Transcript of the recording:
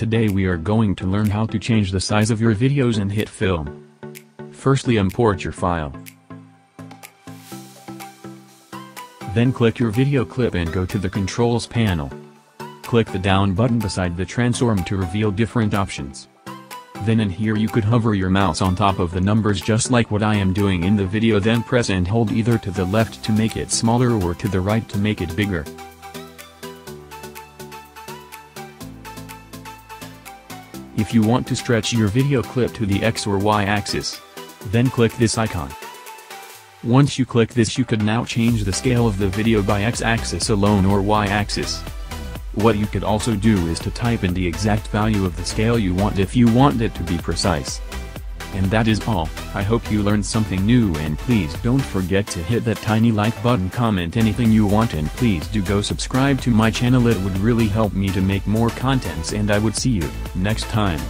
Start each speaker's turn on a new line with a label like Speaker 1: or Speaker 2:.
Speaker 1: Today we are going to learn how to change the size of your videos in HitFilm. Firstly import your file. Then click your video clip and go to the controls panel. Click the down button beside the transform to reveal different options. Then in here you could hover your mouse on top of the numbers just like what I am doing in the video then press and hold either to the left to make it smaller or to the right to make it bigger. If you want to stretch your video clip to the X or Y axis, then click this icon. Once you click this you could now change the scale of the video by X-axis alone or Y-axis. What you could also do is to type in the exact value of the scale you want if you want it to be precise. And that is all, I hope you learned something new and please don't forget to hit that tiny like button comment anything you want and please do go subscribe to my channel it would really help me to make more contents and I would see you next time.